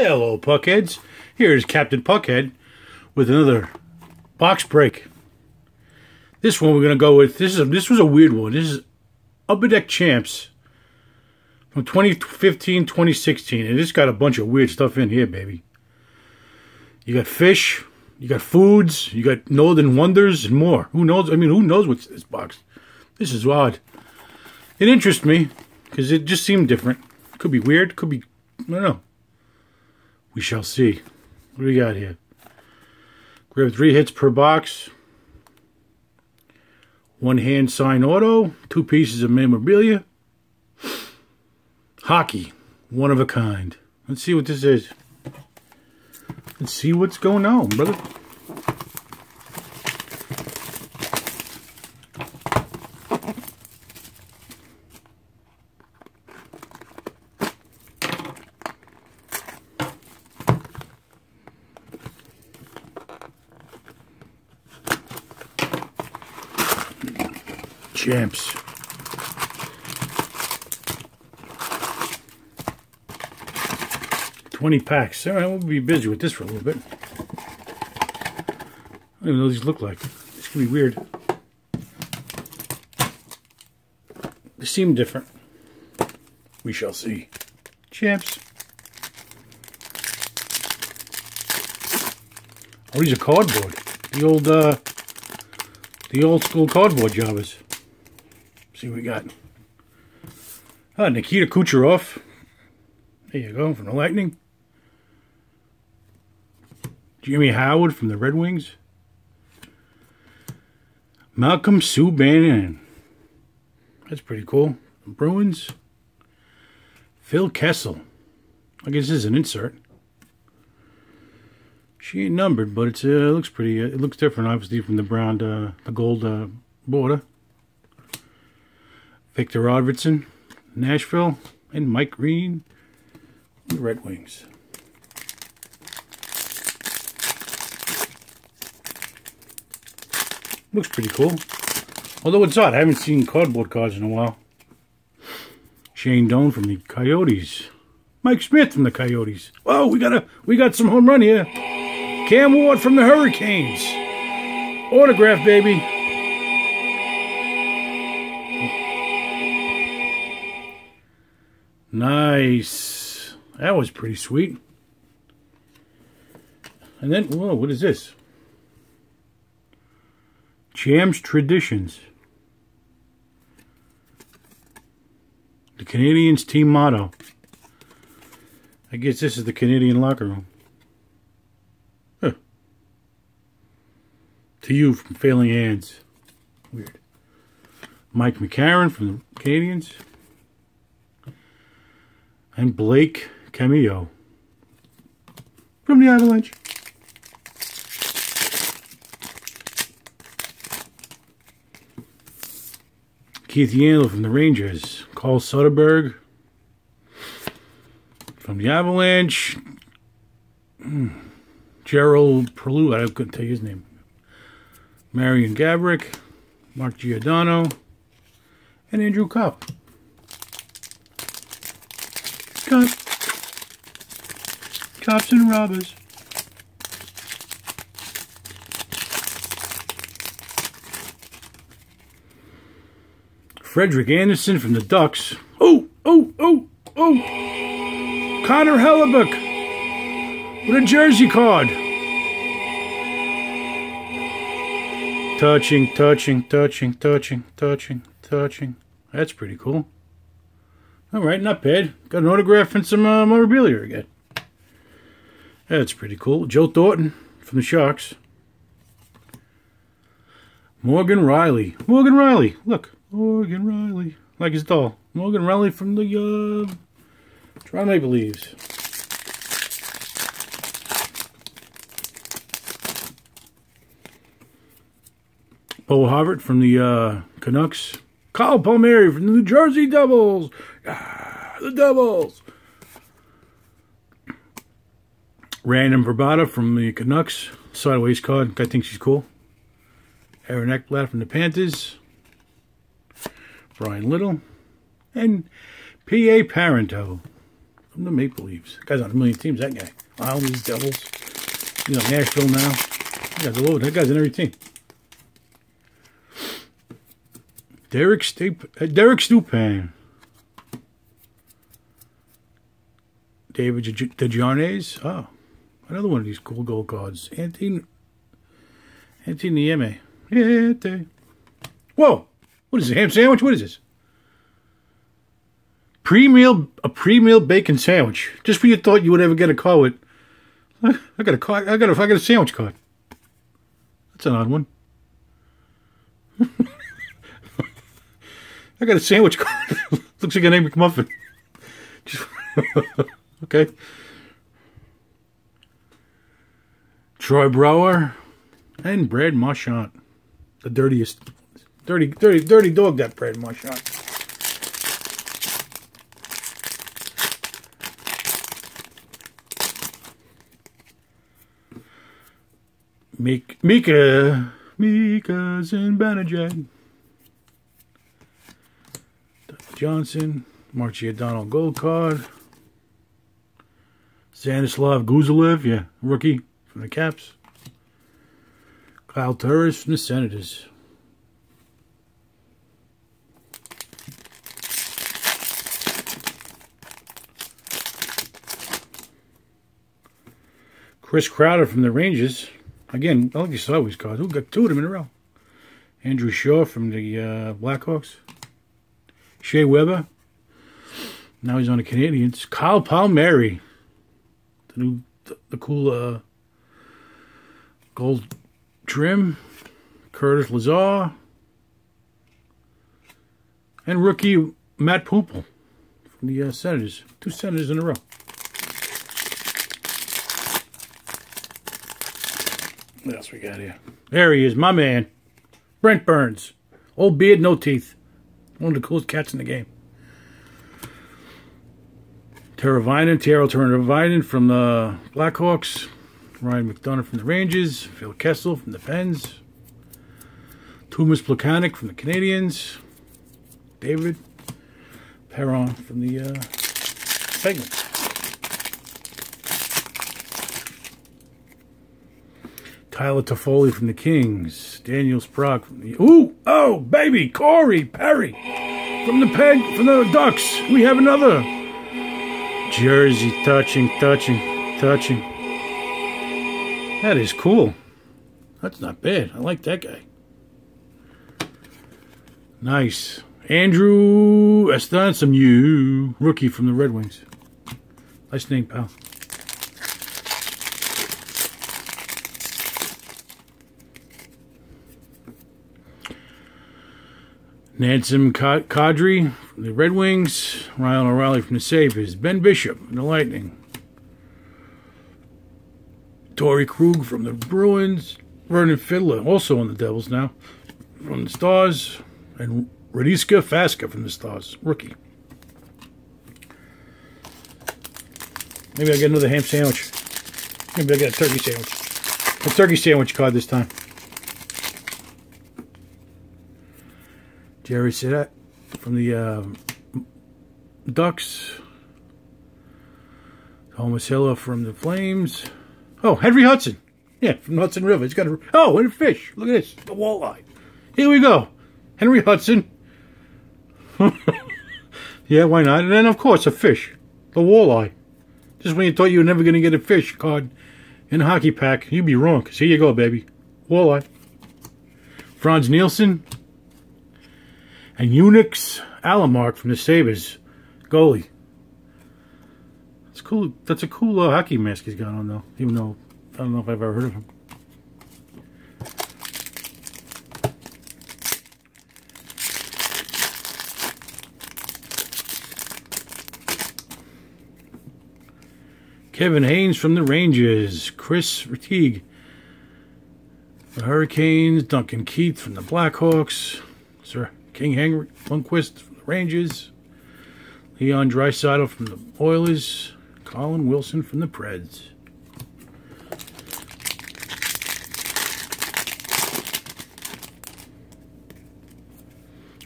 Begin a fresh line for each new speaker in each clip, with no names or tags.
Hello, Puckheads. Here's Captain Puckhead with another box break. This one we're gonna go with. This is a, this was a weird one. This is Upper Deck Champs from 2015, 2016, and it's got a bunch of weird stuff in here, baby. You got fish, you got foods, you got Northern Wonders, and more. Who knows? I mean, who knows what's in this box? This is odd. It interests me because it just seemed different. Could be weird. Could be I don't know. We shall see. What do we got here? Grab three hits per box. One hand sign auto. Two pieces of memorabilia. Hockey. One of a kind. Let's see what this is. Let's see what's going on, brother. Champs. Twenty packs. All right, we'll be busy with this for a little bit. I don't even know what these look like. This could be weird. They seem different. We shall see. Champs. Oh, these are cardboard. The old, uh, the old school cardboard jobbers. See what we got. Ah, Nikita Kucherov. There you go, from the Lightning. Jimmy Howard from the Red Wings. Malcolm Subban. That's pretty cool. Bruins. Phil Kessel. I guess this is an insert. She ain't numbered, but it's, uh, it looks pretty. Uh, it looks different, obviously, from the brown, uh, the gold uh, border. Viktor Arvidsson, Nashville, and Mike Green, the Red Wings. Looks pretty cool. Although it's odd, I haven't seen cardboard cards in a while. Shane Doan from the Coyotes. Mike Smith from the Coyotes. Whoa, we got a we got some home run here. Cam Ward from the Hurricanes. Autograph, baby. Nice. That was pretty sweet. And then, whoa, what is this? Champs Traditions. The Canadiens' team motto. I guess this is the Canadian locker room. Huh. To you from Failing Hands. Weird. Mike McCarron from the Canadiens. And Blake Comeau from the Avalanche. Keith Yandle from the Rangers. Carl Soderberg from the Avalanche. Hmm. Gerald Perlu, I couldn't tell you his name. Marian Gaborik, Mark Giordano, and Andrew Copp. Cop. Cops and robbers. Frederik Andersen from the Ducks. Oh, oh, oh, oh. Connor Hellebuyck with a jersey card. Touching, touching, touching, touching, touching, touching. That's pretty cool. All right, not bad. Got an autograph and some uh, memorabilia again. That's pretty cool. Joe Thornton from the Sharks. Morgan Rielly. Morgan Rielly. Look. Morgan Rielly. Like his doll. Morgan Rielly from the uh, Toronto Maple Leafs. Bo Horvat from the uh, Canucks. Kyle Palmieri from the New Jersey Devils. Ah, the Devils. Radim Vrbata from the Canucks. Sideways card. I think she's cool. Aaron Ekblad from the Panthers. Bryan Little. And P.A. Parenteau from the Maple Leafs. Guy's on a million teams, that guy. Islanders, Devils. He's on Nashville now. That guy's all over. That guy's in every team. Derek Stap uh, Derek Stepan. David Desharnais. Oh, another one of these cool gold cards. Anthony Anthony Niemi. Whoa! What is this? Ham sandwich? What is this? Pre-meal, a pre-meal bacon sandwich. Just when you thought you would ever get a car with. I got a car. I got a. I got a sandwich card. That's an odd one. I got a sandwich card. Looks like an egg McMuffin. okay. Troy Brouwer and Brad Marchand. The dirtiest. Dirty, dirty, dirty dog, that Brad Marchand. Mika, Mika, Mika's in. Johnson, Marchie O'Donnell gold card. Stanislav Guzeliev, yeah, rookie from the Caps. Kyle Turris from the Senators. Chris Crowder from the Rangers. Again, I like you saw his cards. Who got two of them in a row? Andrew Shaw from the uh, Blackhawks. Shea Weber. Now he's on the Canadiens. Kyle Palmieri. The new, the, the cool uh, gold trim. Curtis Lazar. And rookie Matt Puempel from the uh, Senators. Two Senators in a row. What else we got here? There he is, my man. Brent Burns. Old beard, no teeth. One of the coolest cats in the game. Tara Turner Vinen from the Blackhawks. Ryan McDonagh from the Rangers. Phil Kessel from the Pens. Tomas Plekanec from the Canadiens. David Perron from the uh, Penguins. Tyler Toffoli from the Kings. Daniel Sprague from the Ooh! Oh, baby! Corey Perry from the Peg from the Ducks. We have another. Jersey touching, touching, touching. That is cool. That's not bad. I like that guy. Nice. Andrew Estansamou, rookie from the Red Wings. Nice name, pal. Nazem Kadri from the Red Wings. Ryan O'Reilly from the Sabres. Ben Bishop from the Lightning. Torey Krug from the Bruins. Vernon Fiddler, also on the Devils now, from the Stars. And Radisha Faska from the Stars, rookie. Maybe I'll get another ham sandwich. Maybe I'll get a turkey sandwich. A turkey sandwich card this time. Jerry Sedett from the uh, Ducks. Thomas Hiller from the Flames. Oh, Henry Hudson. Yeah, from Hudson River. He's got a... Oh, and a fish. Look at this. The walleye. Here we go. Henry Hudson. yeah, why not? And then, of course, a fish. The walleye. Just when you thought you were never going to get a fish card in a hockey pack, you'd be wrong. Because here you go, baby. Walleye. Frans Nielsen. And Unix Alamark from the Sabres. Goalie. That's cool. That's a cool uh, hockey mask he's got on, though. Even though, I don't know if I've ever heard of him. Kevin Hayes from the Rangers. Chris Rettigue. The Hurricanes. Duncan Keith from the Blackhawks. King Henrik Lundqvist from the Rangers. Leon Draisaitl from the Oilers. Colin Wilson from the Preds.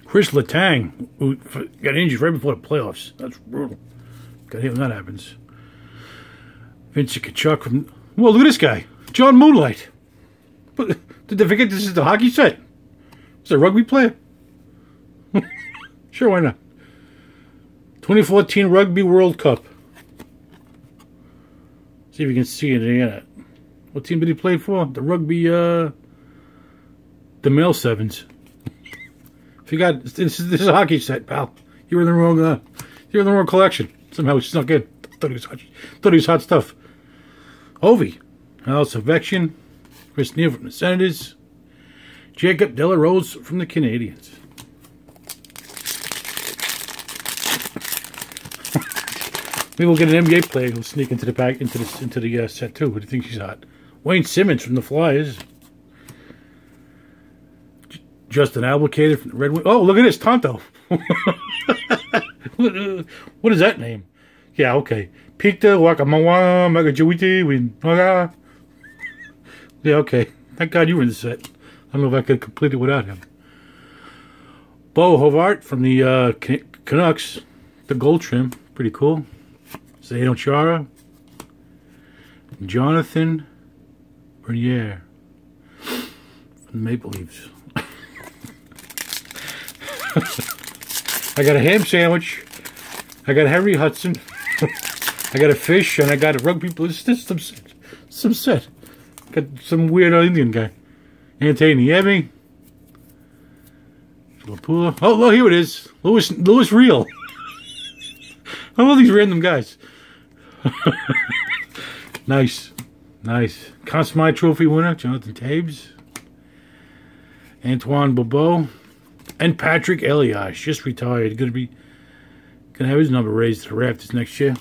Chris Letang, who got injured right before the playoffs. That's brutal. God hate when that happens. Vincent Tkachuk from. Well, look at this guy, John Moonlight. But did they forget this is the hockey set? It's a rugby player. Sure, why not? 2014 Rugby World Cup. See if you can see it again. What team did he play for? The rugby, uh, the male sevens. if you got this, is, this is a hockey set, pal. You're in the wrong, uh, you're in the wrong collection. Somehow it's not good. Thought he was hot, thought he was hot stuff. Ovi, Alex Ovechkin, Chris Neil from the Senators, Jacob De La Rose from the Canadiens. Maybe we'll get an NBA player who'll sneak into the back into the into the uh, set too. Who do you think she's hot? Wayne Simmonds from the Flyers. J Justin Abdelkader from the Red Wings. Oh, look at this, Tonto. what is that name? Yeah, okay. Picta Wakamawa Winaga. Yeah, okay. Thank God you were in the set. I don't know if I could complete it without him. Bo Horvat from the uh, Canucks. The gold trim. Pretty cool. Zdeno Chara. Jonathan Bernier. From Maple Leafs. I got a ham sandwich. I got Henry Hudson. I got a fish, and I got a rugby. This is some, some set. Got some weird Indian guy. Anthony Niemi. Lapula. Oh, look, here it is. Louis, Louis Riel. I love these random guys. nice. Nice. Conn Smythe Trophy winner, Jonathan Toews. Antoine Bobo. And Patrik Elias, just retired. Gonna be gonna have his number raised to the rafters next year.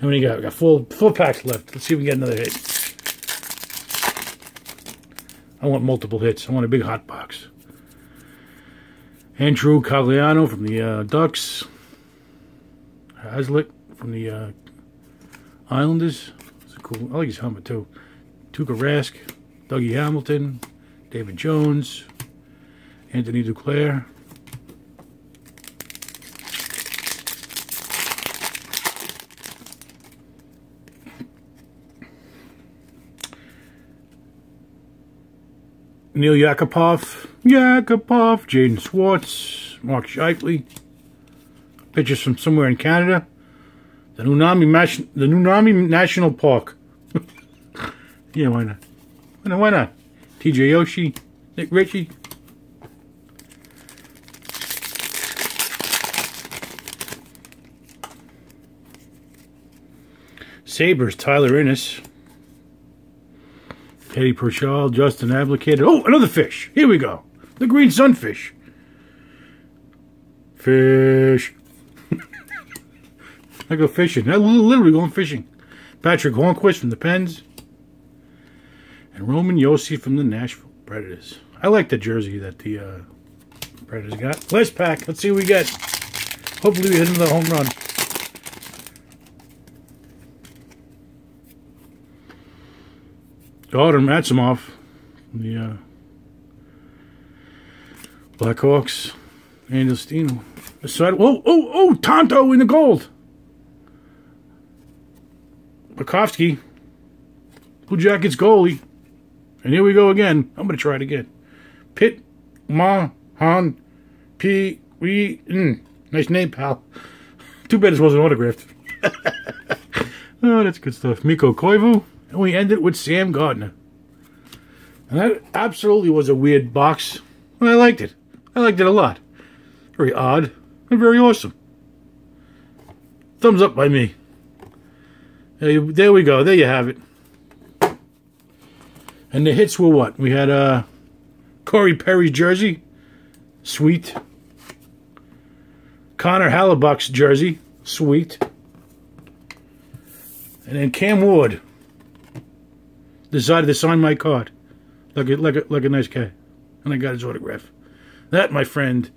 How many got? We got full full packs left. Let's see if we can get another hit. I want multiple hits. I want a big hot box. Andrew Cogliano from the uh, Ducks. Haslick from the uh, Islanders. It's cool. I like his helmet too. Tuukka Rask, Dougie Hamilton, David Jones, Anthony Duclair. Nail Yakupov, Yakupov, Jaden Schwartz, Mark Scheifele. Pictures from somewhere in Canada. The Nunami, the Nunami National Park. yeah, why not? Why not? Why not? TJ Oshie, Nick Ritchie. Sabres, Tyler Ennis. Teddy Purcell, Justin Abdelkader. Oh, another fish. Here we go. The green sunfish. Fish. I go fishing. I literally going fishing. Patric Hornqvist from the Pens. And Roman Josi from the Nashville Predators. I like the jersey that the uh, Predators got. Last pack. Let's see what we get. Hopefully we hit another home run. Daughter Maximoff, the uh, Blackhawks, Andestino. Aside, oh, oh, oh, Tonto in the gold. Bukowski, Blue Jackets goalie. And here we go again. I'm going to try it again. Pit Ma Han P We. Nice name, pal. Too bad this wasn't autographed. oh, that's good stuff. Mikko Koivu. And we end it with Sam Gardner. And that absolutely was a weird box. And I liked it. I liked it a lot. Very odd and very awesome. Thumbs up by me. There we go. There you have it. And the hits were what? We had uh, Corey Perry's jersey. Sweet. Connor Hellebuyck's jersey. Sweet. And then Cam Ward decided to sign my card. Like a, like a, like a nice guy. And I got his autograph. That, my friend,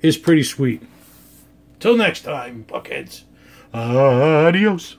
is pretty sweet. Till next time, Puckheads. Adios.